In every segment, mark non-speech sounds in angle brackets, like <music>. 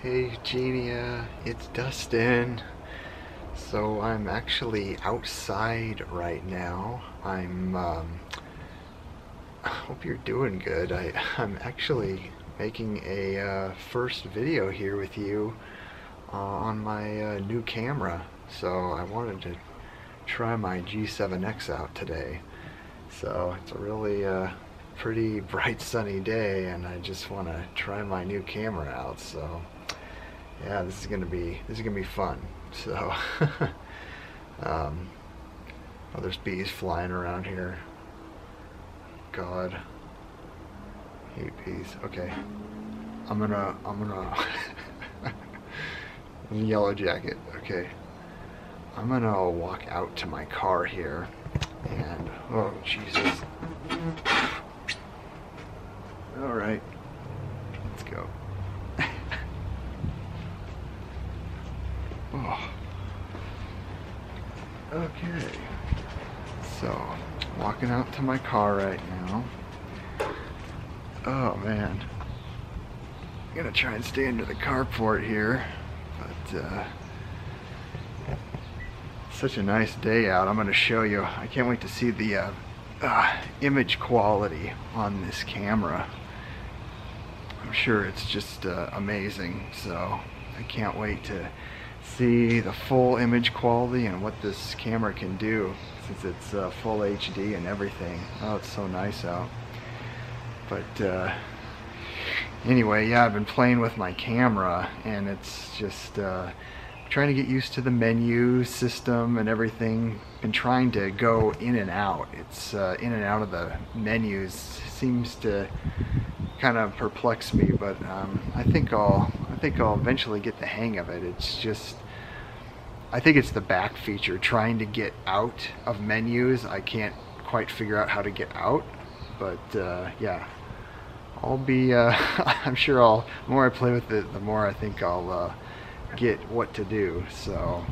Hey Eugenia, it's Dustin. So I'm actually outside right now. I'm, um, I hope you're doing good. I, I'm actually making a uh, first video here with you uh, on my uh, new camera. So I wanted to try my G7X out today. So it's a really uh, pretty <laughs> bright sunny day and I just want to try my new camera out. So yeah, this is gonna be this is gonna be fun. So, <laughs> um, oh, there's bees flying around here. God, hate bees. Okay, I'm gonna I'm gonna <laughs> yellow jacket. Okay, I'm gonna walk out to my car here, and oh Jesus. All right, let's go. Oh. Okay. So, walking out to my car right now. Oh man. I'm gonna try and stay under the carport here, but uh, such a nice day out. I'm gonna show you. I can't wait to see the uh, uh, image quality on this camera. I'm sure it's just uh, amazing. So I can't wait to see the full image quality and what this camera can do since it's uh, full HD and everything. Oh, it's so nice out. But uh, anyway, yeah, I've been playing with my camera and it's just uh, trying to get used to the menu system and everything. Been trying to go in and out. It's uh, in and out of the menus seems to kind of perplex me, but um, I think I'll think I'll eventually get the hang of it. It's just I think it's the back feature trying to get out of menus. I can't quite figure out how to get out, but uh, yeah, I'll be. Uh, <laughs> I'm sure I'll. The more I play with it, the more I think I'll uh, get what to do. So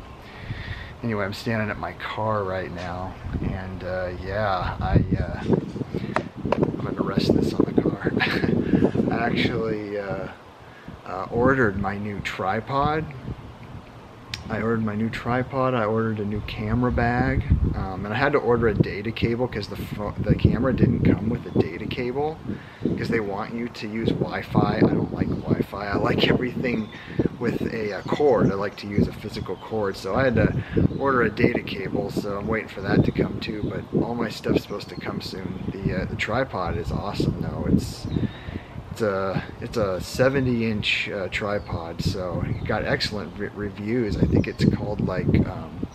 anyway, I'm standing at my car right now, and uh, yeah, I. Uh, I'm gonna rest this on the car. <laughs> I actually uh, ordered my new tripod I ordered my new tripod, I ordered a new camera bag, um, and I had to order a data cable because the, the camera didn't come with a data cable because they want you to use Wi-Fi. I don't like Wi-Fi. I like <laughs> everything with a, a, cord. I like to use a physical cord. So I had to order a data cable, so I'm waiting for that to come too, but all my stuff's supposed to come soon. The, uh, the tripod is awesome though. It's it's a it's a 70 inch uh, tripod so it got excellent re reviews. I think it's called like um,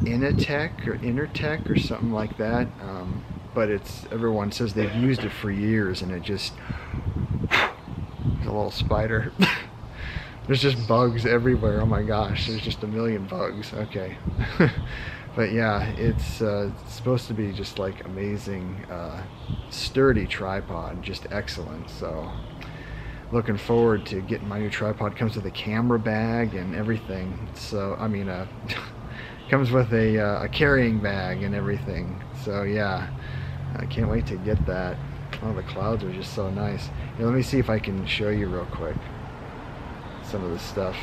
Initech or Intertech or something like that um, but it's everyone says they've used it for years and it just a little spider. <laughs> There's just bugs everywhere. Oh my gosh there's just a million bugs. Okay <laughs> but yeah, it's, uh, supposed to be just like amazing, uh, sturdy tripod, just excellent. So looking forward to getting my new tripod. Comes with a camera bag and everything. So I mean, uh, <laughs> comes with a, uh, a carrying bag and everything. So yeah, I can't wait to get that. Oh, the clouds are just so nice. let me see if I can show you real quick some of the stuff.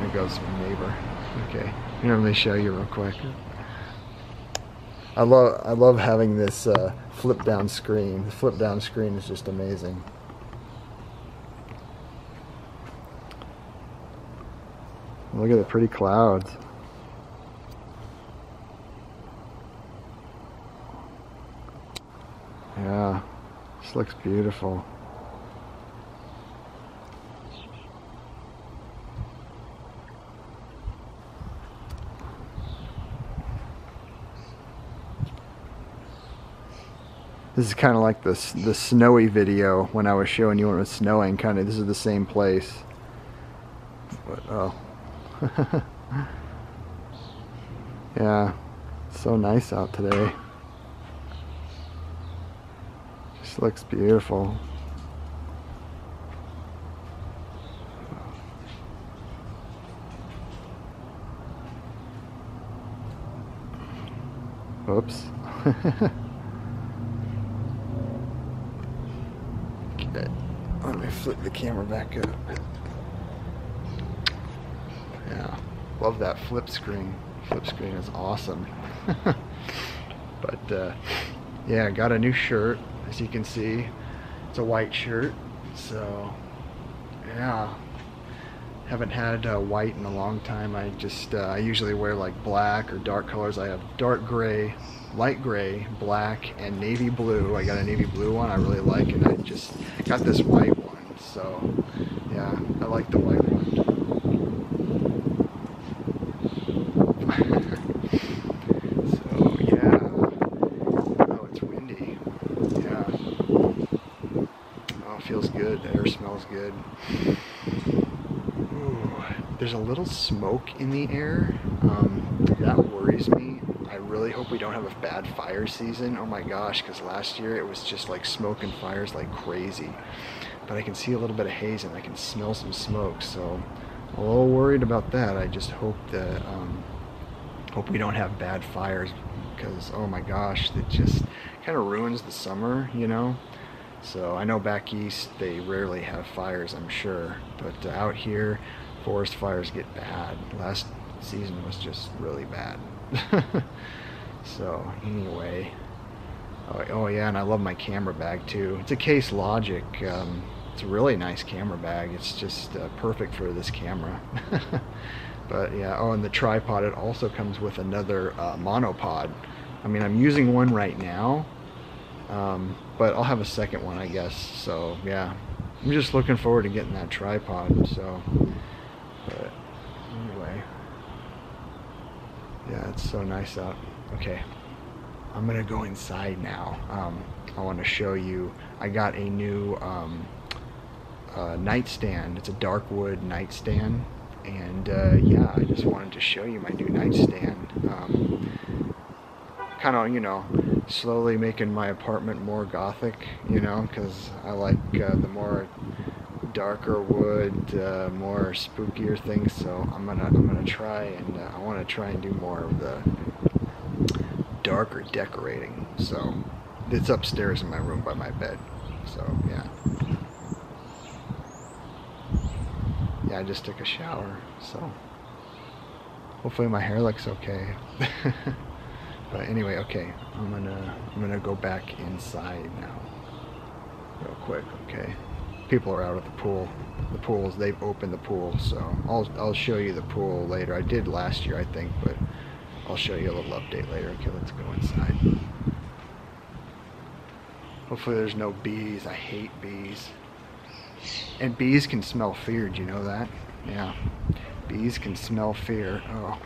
There goes my neighbor. Okay. Let me show you real quick. I love I love having this uh, flip down screen. The flip down screen is just amazing. Look at the pretty clouds. Yeah, this looks beautiful. This is kind of like the, the snowy video when I was showing you when it was snowing. Kind of, this is the same place. But, oh. <laughs> yeah, so nice out today. Just looks beautiful. Oops. <laughs> Let me flip the camera back up. Yeah, love that flip screen. Flip screen is awesome. <laughs> but uh, yeah, got a new shirt, as you can see. It's a white shirt, so yeah. Haven't had uh, white in a long time. I just, uh, I usually wear like black or dark colors. I have dark gray, light gray, black, and navy blue. I got a navy blue one I really like, and I just got this white one. So yeah, I like the white one. <laughs> so yeah, oh, it's windy. Yeah. Oh, feels good. The air smells good. There's a little smoke in the air. Um, that worries me. I really hope we don't have a bad fire season. Oh my gosh, because last year it was just like smoke and fires like crazy. But I can see a little bit of haze and I can smell some smoke. So a little worried about that. I just hope that um, hope we don't have bad fires because oh my gosh, it just kind of ruins the summer, you know. So I know back east they rarely have fires, I'm sure, but uh, out here forest fires get bad. Last season was just really bad. <laughs> so anyway, oh, oh, yeah, and I love my camera bag too. It's a Case Logic. Um, it's a really nice camera bag. It's just uh, perfect for this camera. <laughs> but yeah, oh, and the tripod, it also comes with another uh, monopod. I mean, I'm using one right now, um, but I'll have a second one, I guess. So yeah, I'm just looking forward to getting that tripod. So, but anyway, yeah, it's so nice out. Okay, I'm gonna go inside now. Um, I want to show you. I got a new um, uh, nightstand. It's a dark wood nightstand, and uh, yeah, I just wanted to show you my new nightstand. Um, kind of, you know, slowly making my apartment more gothic, you know, because I like uh, the more darker wood, uh, more spookier things. So I'm gonna I'm gonna try and uh, I want to try and do more of the darker decorating. So it's upstairs in my room by my bed. So yeah. Yeah, I just took a shower, so hopefully my hair looks okay. <laughs> But anyway, okay, I'm gonna I'm gonna go back inside now, real quick. Okay, people are out at the pool. The pools they've opened the pool, so I'll I'll show you the pool later. I did last year, I think, but I'll show you a little update later. Okay, let's go inside. Hopefully there's no bees. I hate bees. And bees can smell fear. Do you know that? Yeah. Bees can smell fear. Oh,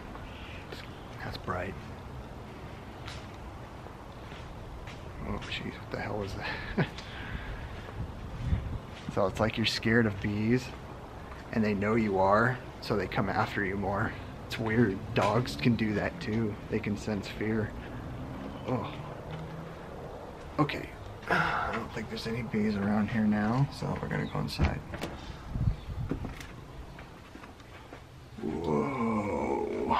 that's bright. Oh, jeez, what the hell was that? <laughs> so it's like you're scared of bees, and they know you are, so they come after you more. It's weird. Dogs can do that too. They can sense fear. Oh. Okay. <sighs> I don't think there's any bees around here now, so we're gonna go inside. Whoa.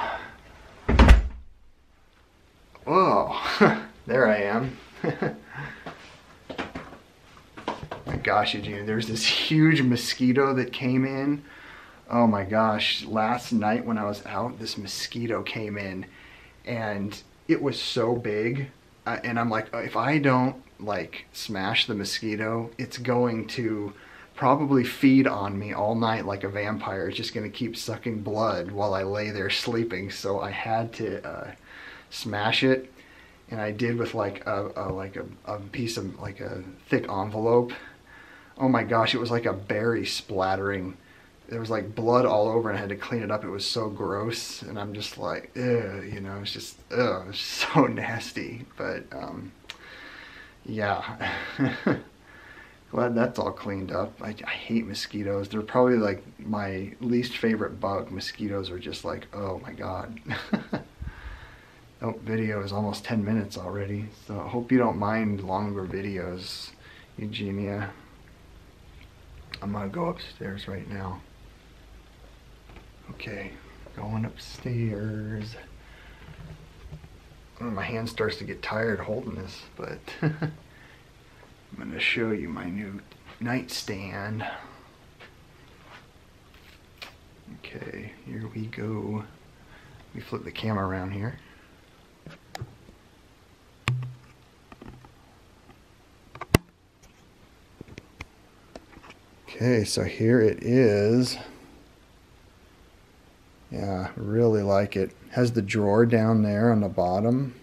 Whoa. there I am. my gosh, Eugene, there's this huge mosquito that came in. Oh my gosh, last night when I was out, this mosquito came in and it was so big. Uh, and I'm like, if I don't like smash the mosquito, it's going to probably feed on me all night like a vampire. It's just going to keep sucking blood while I lay there sleeping. So I had to uh, smash it and I did with like a, a like a, a, piece of like a thick envelope. Oh my gosh, it was like a berry splattering. There was like blood all over and I had to clean it up. It was so gross and I'm just like, you know, it's just, ugh, it's <laughs> so nasty. But um, yeah, <laughs> glad that's all cleaned up. I, I hate mosquitoes. They're probably like my least favorite bug. Mosquitoes are just like, oh my God. <laughs> Oh, video is almost 10 minutes already, so I hope you don't mind longer videos, Eugenia. I'm gonna go upstairs right now. Okay, going upstairs. Oh, my hand starts to get tired holding this, but <laughs> I'm gonna show you my new nightstand. Okay, here we go. Let me flip the camera around here. Okay, so here it is. Yeah, really like it. Has the drawer down there on the bottom.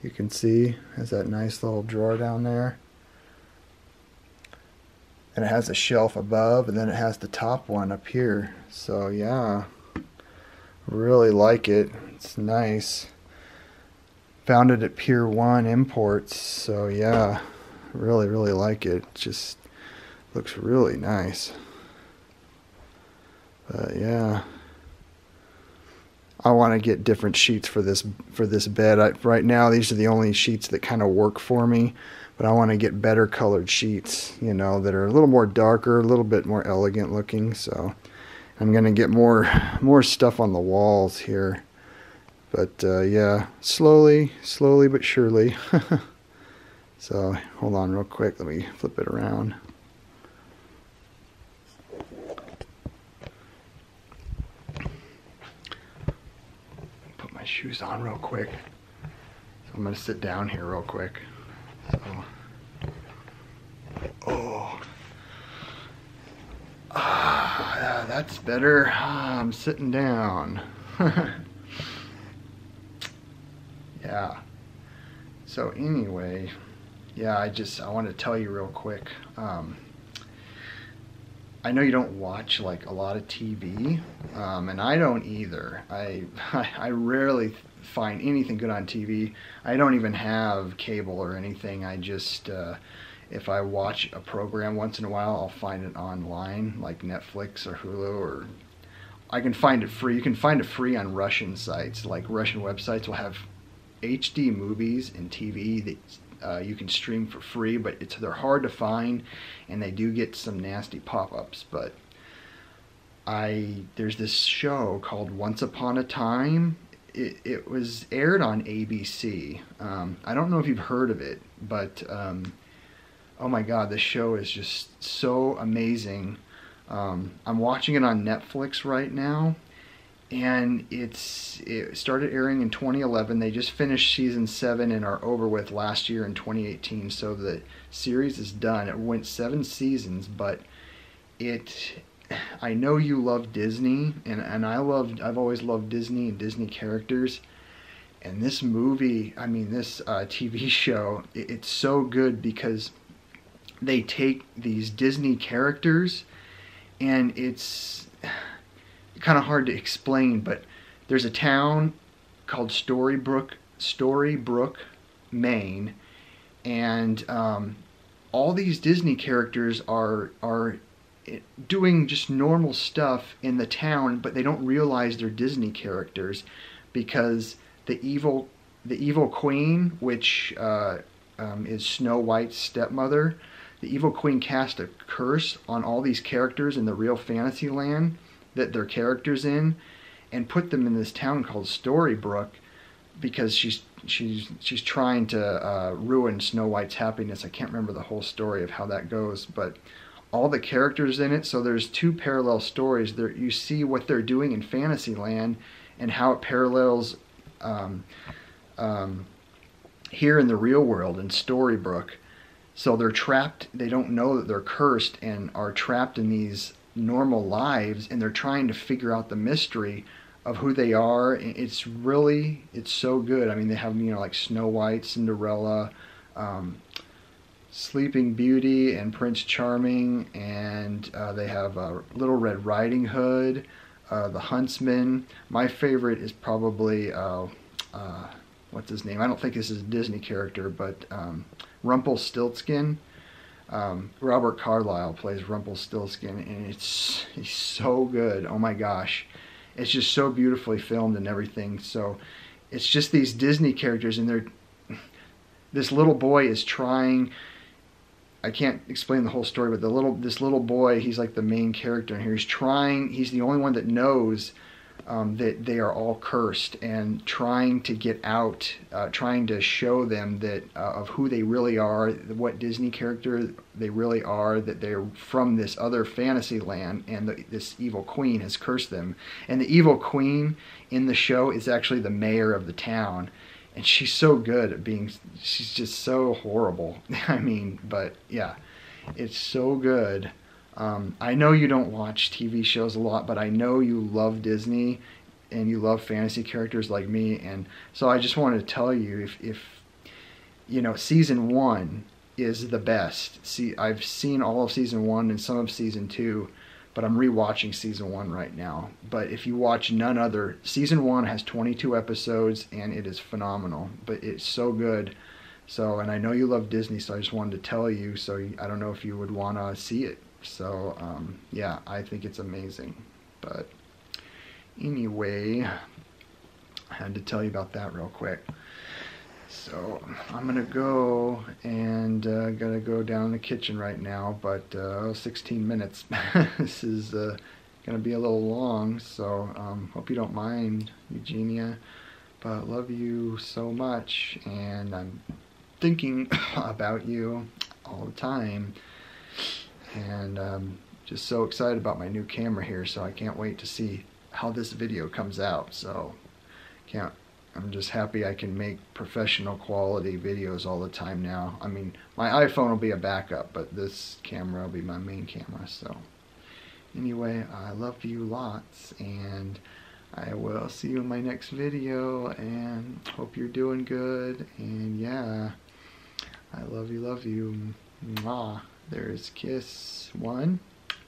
You can see has that nice little drawer down there. And it has a shelf above and then it has the top one up here. So yeah, really like it. It's nice. Found it at Pier 1 Imports. So yeah, really, really like it. Just looks really nice. But yeah. I want to get different sheets for this for this bed. I, right now, these are the only sheets that kind of work for me, but I want to get better colored sheets, you know, that are a little more darker, a little bit more elegant looking. So I'm gonna get more more stuff on the walls here. But uh, yeah, slowly, slowly but surely. <laughs> so hold on real quick. Let me flip it around. Shoes on real quick. So I'm gonna sit down here real quick. So, oh, ah, that's better. Ah, I'm sitting down. <laughs> yeah. So anyway, yeah, I just I want to tell you real quick. Um, I know you don't watch like a lot of TV, um, and I don't either. I, <laughs> I rarely find anything good on TV. I don't even have cable or anything. I just uh, if I watch a program once in a while, I'll find it online, like Netflix or Hulu, or I can find it free. You can find it free on Russian sites, like Russian websites will have HD movies and TV that uh, you can stream for free, but it's they're hard to find, and they do get some nasty pop-ups. But I there's this show called Once Upon a Time. It, it was aired on ABC. Um, I don't know if you've heard of it, but um, oh my God, this show is just so amazing. Um, I'm watching it on Netflix right now, and it's it started airing in 2011 they just finished season 7 and are over with last year in 2018 so the series is done. It went seven seasons but it i know you love disney and, and i love i've always loved disney and disney characters. And this movie i mean this uh, tv <laughs> show it, it's so good because they take these disney characters and it's kind of hard to explain, but there's a town called Storybrooke, Storybrooke, Maine, and um, all these Disney characters are are doing just normal stuff in the town, but they don't realize they're Disney characters because the evil the evil queen, which uh, um, is Snow White's stepmother, the evil queen cast a curse on all these characters in the real fantasy land that their characters in and put them in this town called Storybrooke because she's she's she's trying to uh, ruin Snow White's happiness. I can't remember the whole story of how that goes, but all the characters in it. So there's two parallel stories. There you see what they're doing in Fantasyland and how it parallels um, um, here in the real world in Storybrooke. So they're trapped. They don't know that they're cursed and are trapped in these normal lives and they're trying to figure out the mystery of who they are. It's really, it's so good. I mean, they have, you know, like Snow White, Cinderella, um, Sleeping Beauty, and Prince Charming, and uh, they have uh, Little Red Riding Hood, uh, The Huntsman. My favorite is probably, uh, uh, what's his name? I don't think this is a Disney character, but um, Rumpelstiltskin. Um, Robert Carlyle plays Rumpelstiltskin, and it's he's so good. Oh my gosh, it's just so beautifully filmed and everything. So it's just these Disney characters, and they're this little boy is trying. I can't explain the whole story, but the little this little boy, he's like the main character in here. He's trying. He's the only one that knows um, that they are all cursed and trying to get out, uh, trying to show them that uh, of who they really are, what Disney character they really are, that they're from this other fantasy land, and the, this evil queen has cursed them. And the evil queen in the show is actually the mayor of the town. And she's so good at being, she's just so horrible. <laughs> I mean, but yeah, it's so good um, I know you don't watch TV shows a lot, but I know you love Disney and you love fantasy characters like me. And so I just wanted to tell you if, if you know, season one is the best. See, I've seen all of season one and some of season two, but I'm rewatching season one right now. But if you watch none other, season one has 22 episodes and it is phenomenal. But it's so good. So, and I know you love Disney, so I just wanted to tell you. So I don't know if you would want to see it. So um, yeah, I think it's amazing. But anyway, I had to tell you about that real quick. So I'm gonna go and uh, gotta go down in the kitchen right now, but uh, 16 minutes. <laughs> this is uh, gonna be a little long, so um, hope you don't mind, Eugenia. But love you so much, and I'm thinking <coughs> about you all the time and um, just so excited about my new camera here so I can't wait to see how this video comes out. So can't I'm just happy I can make professional quality videos all the time now. I mean my iPhone will be a backup but this camera will be my main camera so. Anyway I love you lots and I will see you in my next video and hope you're doing good. And yeah I love you love you. Mwah. There's kiss one,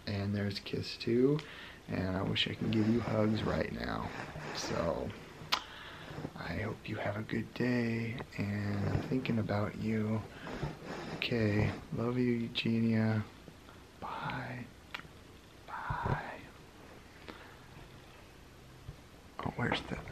and there's kiss two, and I wish I can give you hugs right now. So, I hope you have a good day, and I'm thinking about you. Okay, love you, Eugenia. Bye. Bye. Oh, where's the...